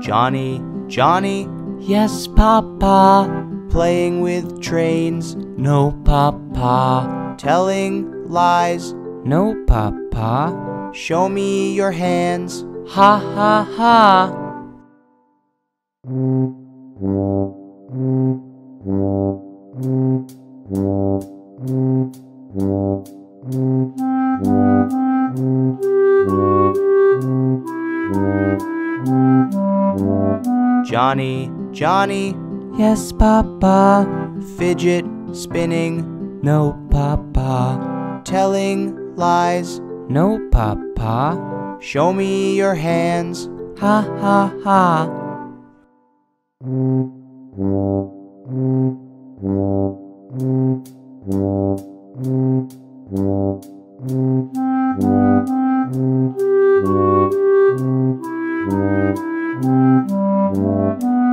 Johnny, Johnny, Yes, Papa. playing with trains, No, Papa. telling lies. No, Papa. Show me your hands. Ha ha ha. Johnny, Johnny, Yes, Papa. fidget spinning, No, Papa. telling lies. No, Papa. Show me your hands. Ha ha ha.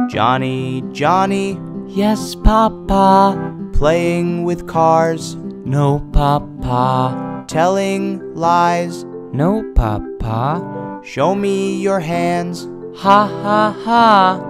Johnny, Johnny, Yes, Papa. playing with cars, No, Papa. telling lies. No, Papa. Show me your hands. Ha ha ha.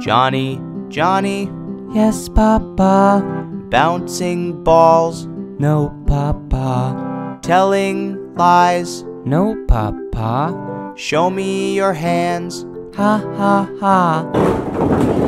Johnny, Johnny, Yes, Papa. bouncing balls, No, Papa. telling lies. No, Papa. Show me your hands. Ha ha ha.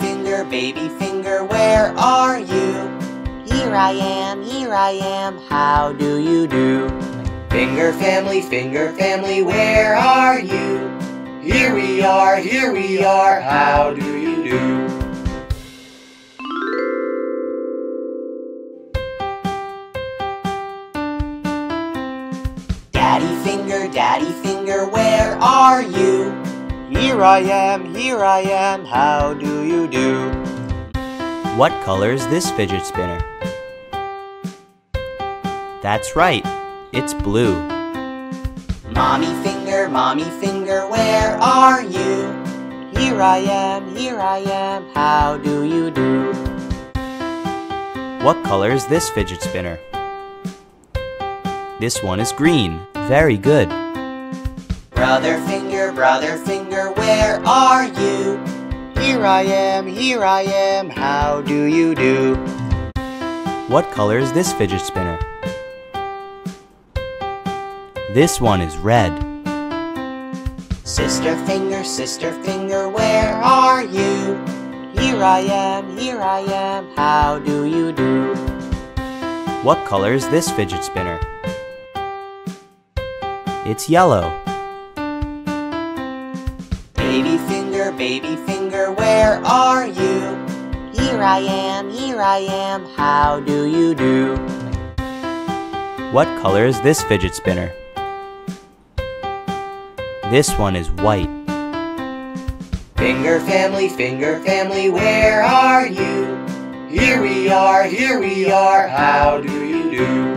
Finger, baby finger, where are you? Here I am, here I am, how do you do? Finger family, finger family, where are you? Here we are, here we are, how do you do? Daddy finger, daddy finger, where are you? Here I am, here I am, how do you do? What color is this fidget spinner? That's right, it's blue. Mommy finger, mommy finger, where are you? Here I am, here I am, how do you do? What color is this fidget spinner? This one is green. Very good. Brother finger, brother finger, where are you? Here I am, here I am, how do you do? What color is this fidget spinner? This one is red. Sister finger, sister finger, where are you? Here I am, here I am, how do you do? What color is this fidget spinner? It's yellow. Baby finger, where are you? Here I am, here I am, how do you do? What color is this fidget spinner? This one is white. Finger family, finger family, where are you? Here we are, here we are, how do you do?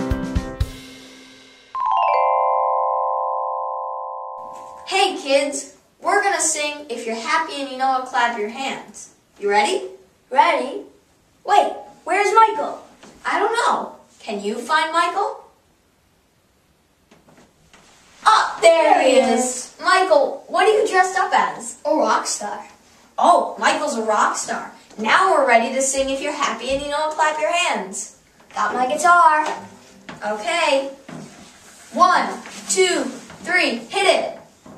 Hey kids, we're gonna sing If You're Happy and You Know It, Clap Your Hands. You ready? Ready? Wait, where's Michael? I don't know. Can you find Michael? Ah, there he is. Michael, what are you dressed up as? A rock star. Oh, Michael's a rock star. Now we're ready to sing If You're Happy and You Know It, Clap Your Hands. Got my guitar. Okay. One, two, three, hit it.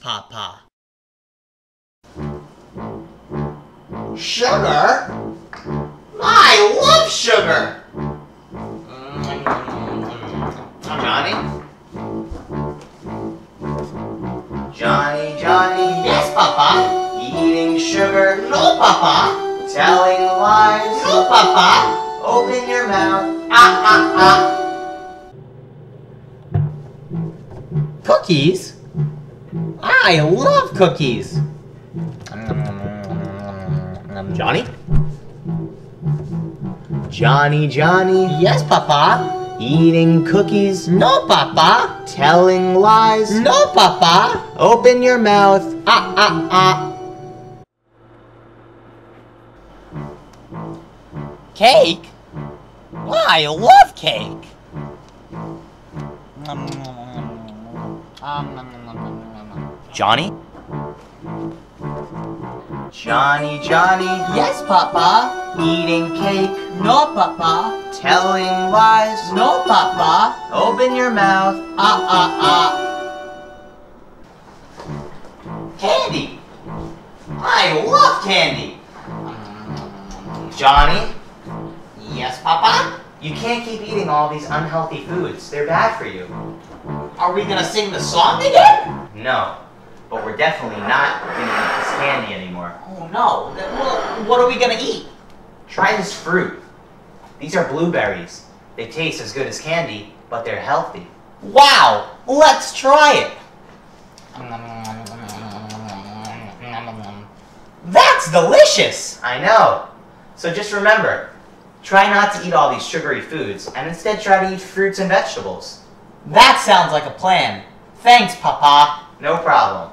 Papa. Sugar? I love sugar! Johnny? Johnny, Johnny, yes, Papa. Eating sugar, no, Papa. Telling lies, no, Papa. Open your mouth, ah, ah, ah. Cookies? I love cookies. Johnny? Johnny, Johnny, yes, Papa. Eating cookies, no, Papa. Telling lies, no, Papa. Open your mouth, ah, ah, ah. Cake? I love cake. Johnny? Johnny, Johnny, yes, Papa. Eating cake, no, Papa. Telling lies, no, Papa. Open your mouth, ah, ah, ah. Candy. I love candy. Johnny? Yes, Papa? You can't keep eating all these unhealthy foods. They're bad for you. Are we gonna sing the song again? No. But we're definitely not gonna eat this candy anymore. Oh no. Well, what are we gonna eat? Try this fruit. These are blueberries. They taste as good as candy, but they're healthy. Wow! Let's try it! That's delicious! I know. So just remember, try not to eat all these sugary foods and instead try to eat fruits and vegetables. That sounds like a plan. Thanks, Papa. No problem.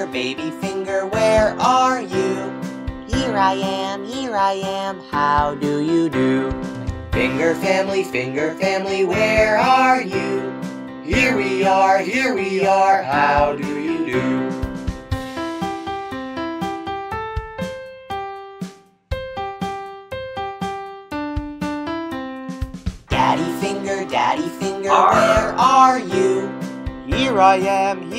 Baby finger, baby finger, where are you? Here I am, here I am, how do you do? Finger family, finger family, where are you? Here we are, here we are, how do you do? Daddy finger, daddy finger, where are you? Here I am,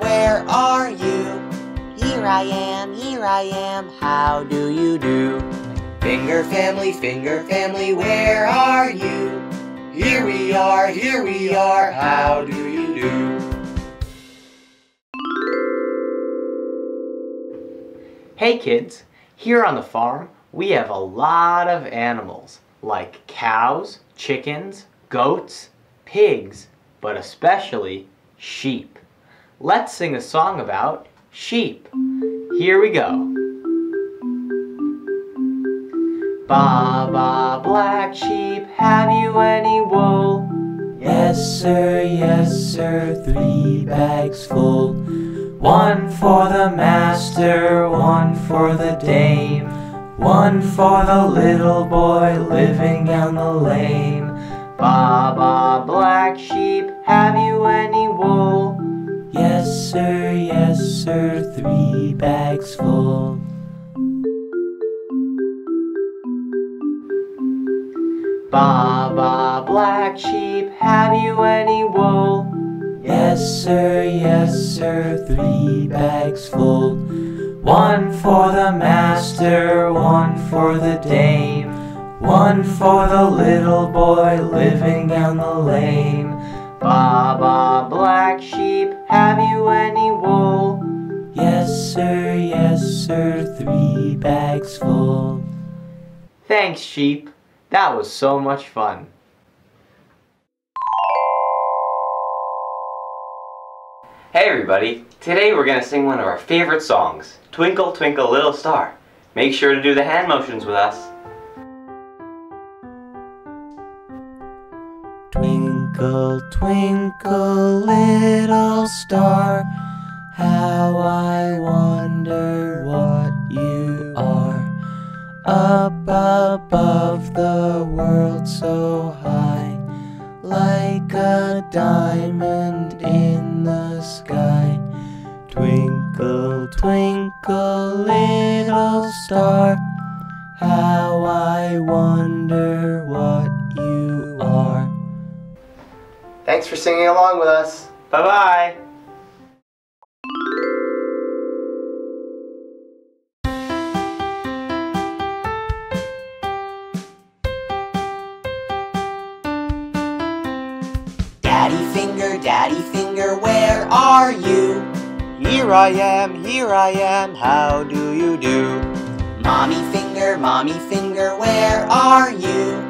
where are you? Here I am, here I am, how do you do? Finger family, finger family, where are you? Here we are, here we are, how do you do? Hey kids, here on the farm we have a lot of animals like cows, chickens, goats, pigs, but especially sheep. Let's sing a song about sheep. Here we go. Ba ba black sheep, have you any wool? Yes, sir, yes, sir, three bags full. One for the master, one for the dame, one for the little boy living down the lane. Ba ba black sheep, have you any wool? Yes, sir, yes, sir, three bags full. Ba ba black sheep, have you any wool? Yes, sir, yes, sir, three bags full. One for the master, one for the dame, one for the little boy living down the lane. Ba ba black sheep, have you any wool? Yes, sir, yes, sir, three bags full. Thanks, sheep. That was so much fun. Hey everybody, today we're going to sing one of our favorite songs, Twinkle Twinkle Little Star. Make sure to do the hand motions with us. Twinkle, twinkle, little star, how I wonder what you are. Up above the world so high, like a diamond in the sky. Twinkle, twinkle, little star, how I wonder what Thanks for singing along with us. Bye bye. Daddy finger, daddy finger, where are you? Here I am, here I am, how do you do? Mommy finger, mommy finger, where are you?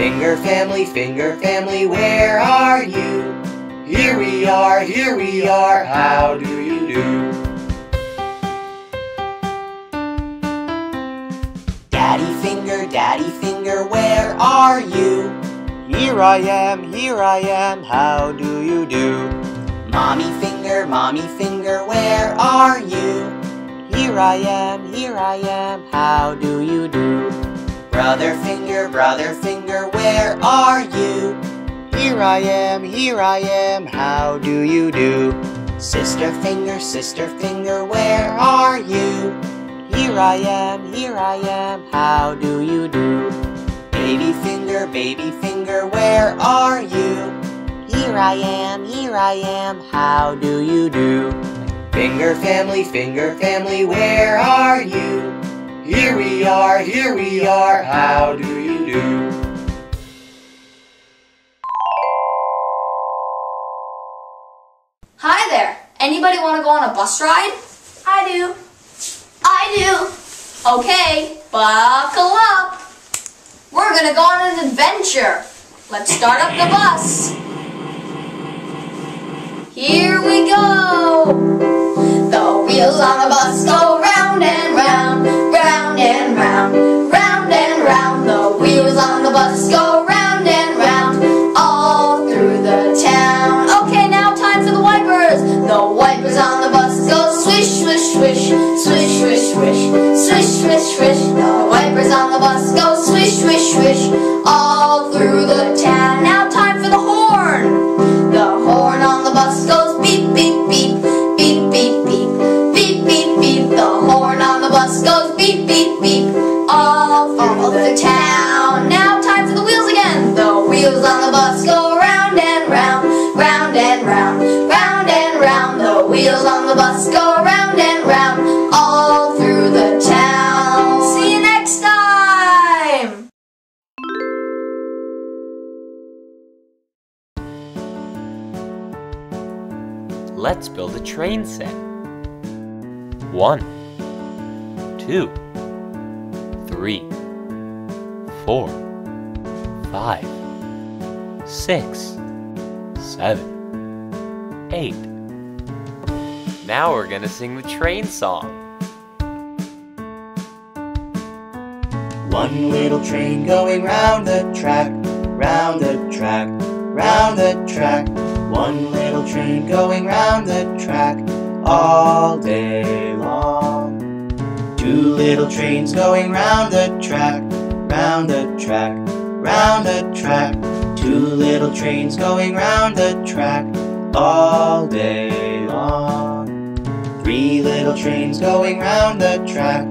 Finger family, finger family, where are you? Here we are, here we are, how do you do? Daddy finger, daddy finger, where are you? Here I am, here I am, how do you do? Mommy finger, mommy finger, where are you? Here I am, here I am, how do you do? Brother finger, brother finger, where are you? Here I am, here I am, how do you do? Sister finger, sister finger, where are you? Here I am, here I am, how do you do? Baby finger, baby finger, where are you? Here I am, here I am, how do you do? Finger family, finger family, where are you? Here we are, here we are, how do you do? Hi there. Anybody want to go on a bus ride? I do. I do. Okay, buckle up. We're gonna go on an adventure. Let's start up the bus. Here we go. The wheels on the bus go round and round, round and round, round and round. The wheels six, seven, eight. Now we're gonna sing the train song. One little train going round the track, round the track, round the track. One little train going round the track all day long. Two little trains going round the track, round the track, round the track. Two little trains going round the track all day long. Three little trains going round the track,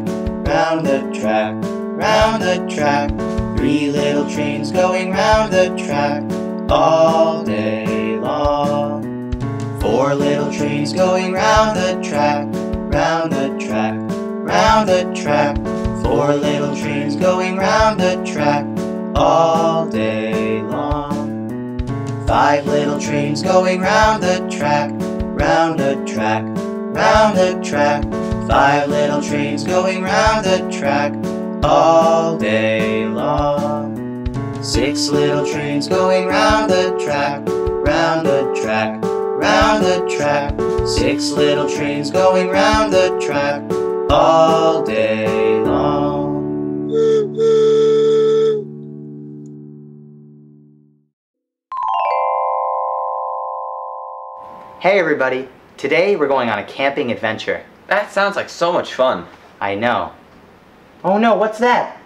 round the track, round the track. Three little trains going round the track all day long. Four little trains going round the track, round the track, round the track. Four little trains going round the track all day. Five little trains going round the track, round the track, round the track. Five little trains going round the track all day long. Six little trains going round the track, round the track, round the track. Six little trains going round the track all day Hey everybody, today we're going on a camping adventure. That sounds like so much fun. I know. Oh no, what's that?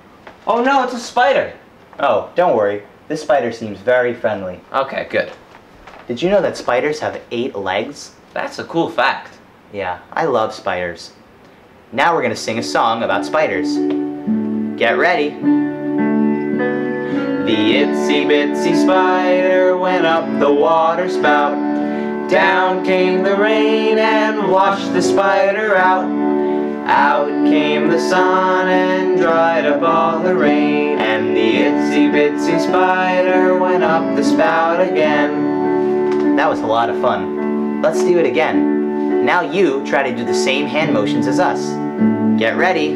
Oh no, it's a spider. Oh, don't worry. This spider seems very friendly. Okay, good. Did you know that spiders have eight legs? That's a cool fact. Yeah, I love spiders. Now we're gonna sing a song about spiders. Get ready. The itsy bitsy spider went up the water spout. Down came the rain and washed the spider out. Out came the sun and dried up all the rain. And the itsy bitsy spider went up the spout again. That was a lot of fun. Let's do it again. Now you try to do the same hand motions as us. Get ready.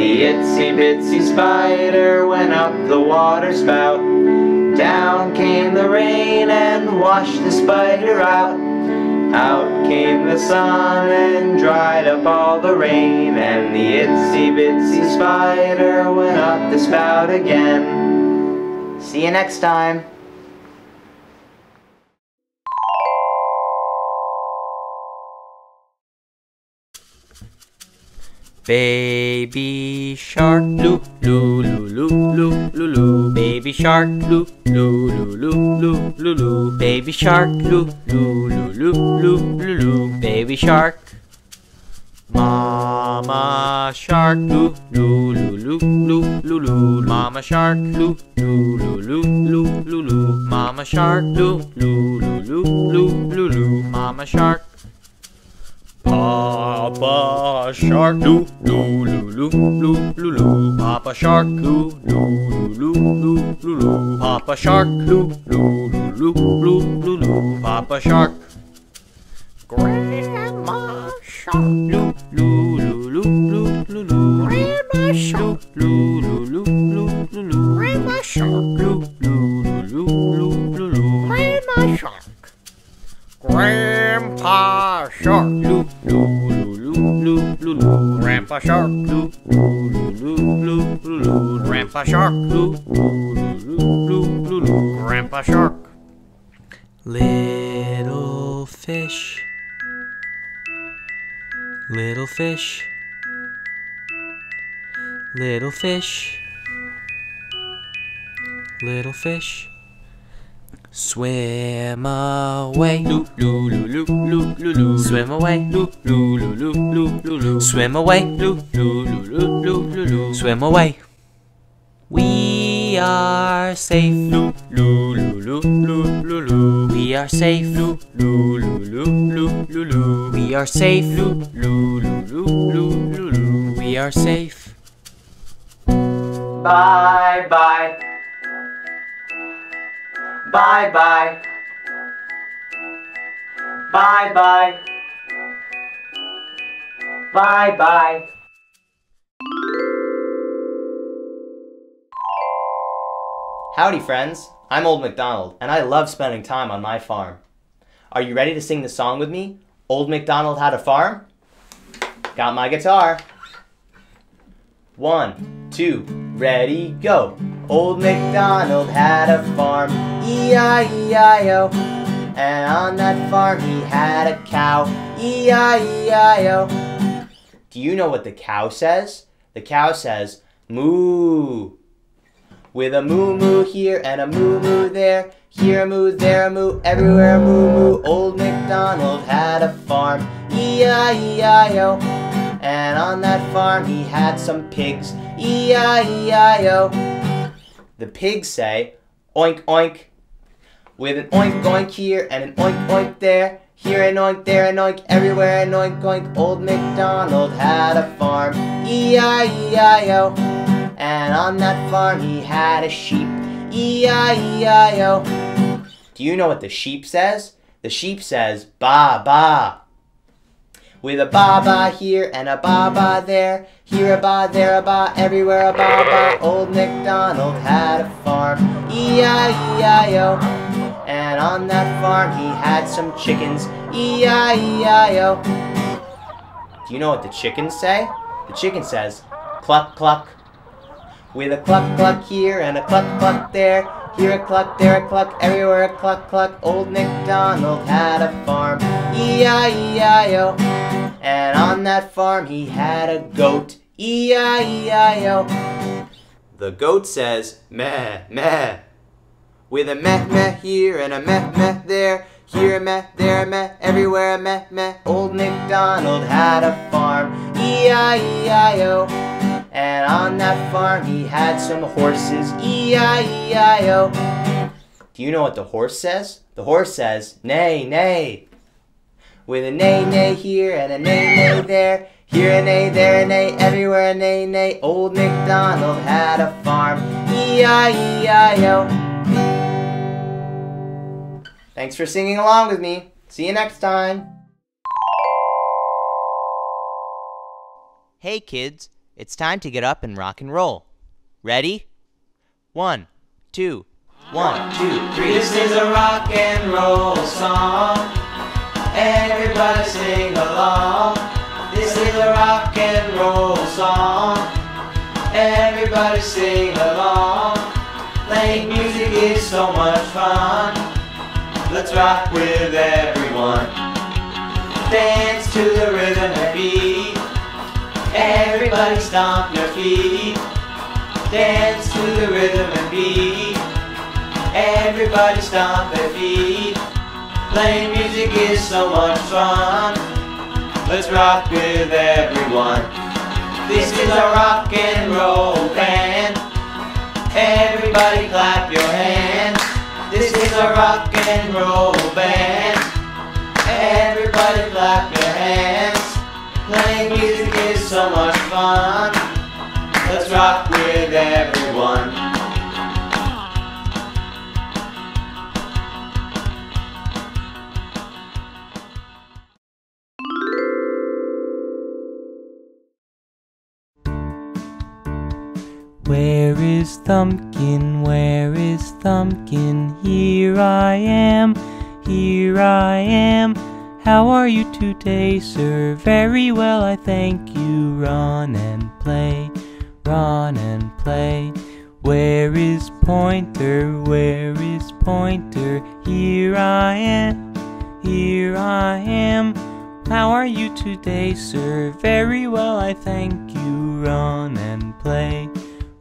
The itsy bitsy spider went up the water spout. Down came the rain and washed the spider out. Out came the sun and dried up all the rain. And the itsy bitsy spider went up the spout again. See you next time. Baby shark, loo loo loo loo loo loo loo. Baby shark, loo loo loo loo loo loo loo. Baby shark, loo loo loo loo loo loo loo. Baby shark. Mama shark, loo loo loo loo loo loo loo. Mama shark, loo loo loo loo loo loo loo. Mama shark, loo loo loo loo loo loo loo. Mama shark. Papa shark doo loo loo loo loo loo Papa shark doo loo loo loo loo loo Papa shark doo loo loo loo loo loo Papa shark Grandma shark doo loo loo loo loo loo loo Grandma shark doo loo loo loo loo loo Grandma shark doo loo loo loo loo loo Grandma shark Grandpa Shark, Grandpa Shark. Grandpa Shark. Grandpa Shark. Little fish, little fish, little fish, little fish. Swim away, loo loo loo loo loo loo loo. Swim away, loo loo loo loo loo loo loo. Swim away, loo loo loo loo loo loo loo. Swim away. We We are safe. Loo, loo, loo, loo, loo, loo, We are safe. Loo, loo, loo, loo, loo, loo, We are safe. Loo, loo, loo, loo, loo, loo, We are safe. Bye bye. Bye bye. Bye bye. Bye bye. Howdy, friends. I'm Old MacDonald, and I love spending time on my farm. Are you ready to sing the song with me? Old MacDonald had a farm? Got my guitar. One, two, ready, go. Old MacDonald had a farm, E-I-E-I-O. And on that farm he had a cow, E-I-E-I-O. Do you know what the cow says? The cow says, moo. With a moo moo here and a moo moo there. Here a moo, there a moo, everywhere a moo moo. Old MacDonald had a farm, E-I-E-I-O. And on that farm he had some pigs, E-I-E-I-O. The pigs say, oink oink. With an oink oink here and an oink oink there. Here an oink, there an oink, everywhere an oink oink. Old MacDonald had a farm, E-I-E-I-O. And on that farm he had a sheep, E-I-E-I-O. Do you know what the sheep says? The sheep says, ba ba. With a ba ba here and a ba ba there. Here a ba, there a ba, everywhere a ba ba. Old MacDonald had a farm, E-I-E-I-O. And on that farm he had some chickens, E-I-E-I-O. Do you know what the chickens say? The chicken says, cluck cluck. With a cluck cluck here and a cluck cluck there. Here a cluck, there a cluck, everywhere a cluck cluck. Old MacDonald had a farm, E-I-E-I-O. And on that farm he had a goat, E-I-E-I-O. The goat says, meh, meh. With a meh, meh here and a meh, meh there. Here a meh, there a meh, everywhere a meh, meh. Old MacDonald had a farm, E-I-E-I-O. And on that farm he had some horses, E-I-E-I-O. Do you know what the horse says? The horse says, neigh, neigh. With a neigh, neigh here and a neigh, neigh there. Here a neigh, there a neigh, everywhere a neigh, neigh. Old MacDonald had a farm, E-I-E-I-O. Thanks for singing along with me. See you next time. Hey kids, it's time to get up and rock and roll. Ready? One, two, one, two, three. This is a rock and roll song. Everybody sing along. This is a rock and roll song. Everybody sing along. Playing music is so much fun. Let's rock with everyone. Dance to the rhythm and beat. Everybody stomp your feet. Dance to the rhythm and beat. Everybody stomp their feet. Playing music is so much fun. Let's rock with everyone. This is a rock and roll band. Everybody clap your hands. This is a rock and roll band. Everybody clap your hands. Playing music is so much fun. Let's rock with everyone. Thumbkin? Where is Thumbkin? Here I am, here I am. How are you today, sir? Very well, I thank you. Run and play, run and play. Where is Pointer? Where is Pointer? Here I am, here I am. How are you today, sir? Very well, I thank you. Run and play,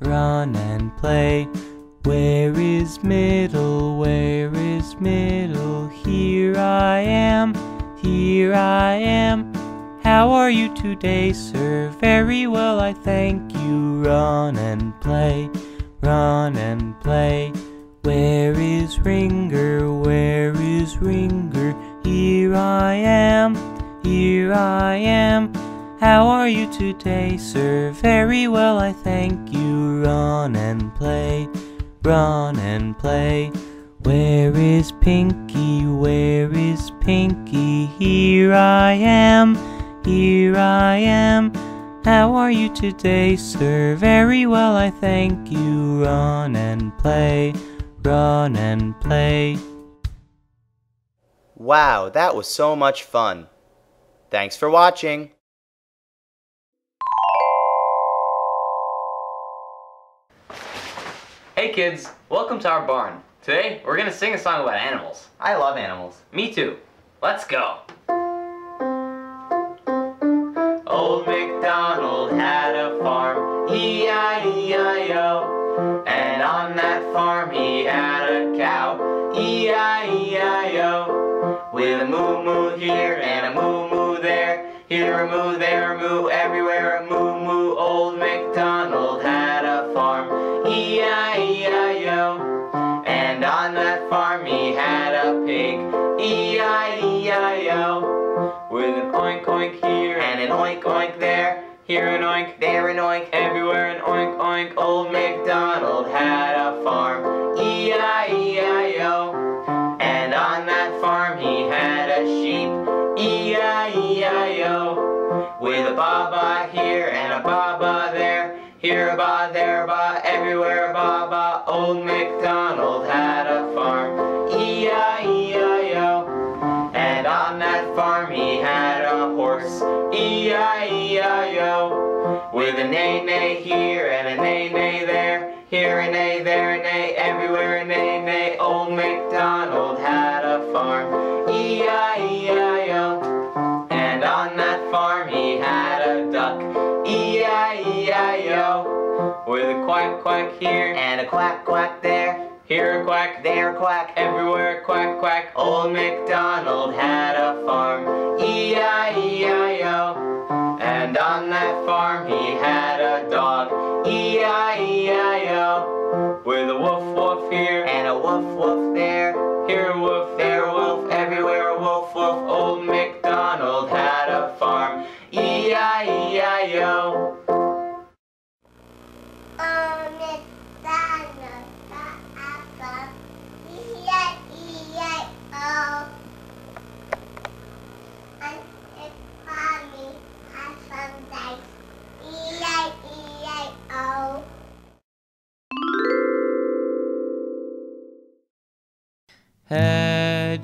run and play. Where is Middle? Where is Middle? Here I am, here I am. How are you today, sir? Very well, I thank you. Run and play, run and play. Where is Ringer? Where is Ringer? Here I am, here I am. How are you today, sir? Very well, I thank you. Run and play, run and play. Where is Pinky? Where is Pinky? Here I am, here I am. How are you today, sir? Very well, I thank you. Run and play, run and play. Wow, that was so much fun. Thanks for watching. Hey kids, welcome to our barn. Today, we're gonna sing a song about animals. I love animals. Me too. Let's go. Old MacDonald had a farm, E-I-E-I-O. And on that farm he had a cow, E-I-E-I-O. With a moo moo here and a moo moo there, here a moo, there a moo, everywhere a moo. Here an oink, there an oink, everywhere an oink oink. Old MacDonald had a farm, E-I-E-I-O. And on that farm he had a sheep, E-I-E-I-O. With a baba here and a baba there. Here a ba, there a ba, everywhere a baba. Old MacDonald had With a neigh neigh here and a neigh neigh there. Here a neigh, there a neigh, everywhere a neigh neigh. Old MacDonald had a farm, E-I-E-I-O. And on that farm he had a duck, E-I-E-I-O. With a quack quack here and a quack quack there. Here a quack, there a quack, everywhere a quack quack. Old MacDonald had a farm, E-I-E-I-O. And on that farm he had a dog, E-I-E-I-O. With a woof woof here and a woof woof there. Here a woof,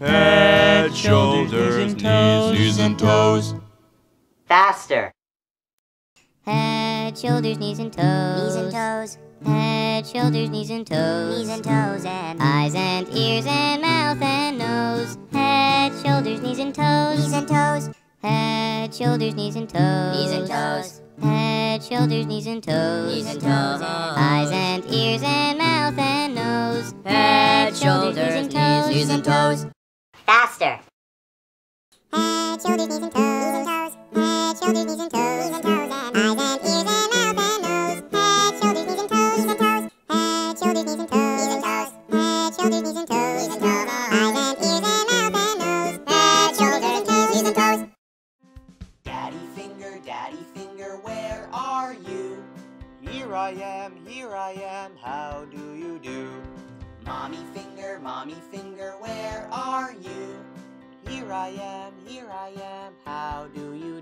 Head, shoulders, knees, knees and toes. Faster. Head, shoulders, knees and toes. Knees and toes, Head, shoulders, knees and toes. knees and toes, and Eyes and ears and mouth and nose. Head, shoulders, knees and toes. knees and toes, Head, shoulders, knees and toes. knees and toes, Head, shoulders, knees and toes. knees and toes, Eyes and ears and mouth and nose. head, shoulders, knees, knees and toes. Faster. I am, here I am, how do you